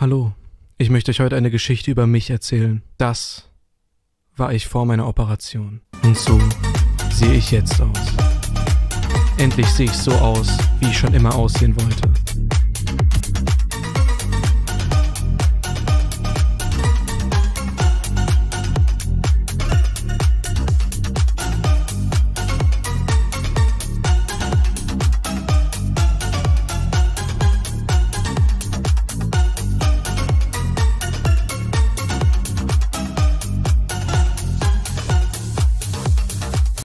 Hallo, ich möchte euch heute eine Geschichte über mich erzählen. Das war ich vor meiner Operation. Und so sehe ich jetzt aus. Endlich sehe ich so aus, wie ich schon immer aussehen wollte.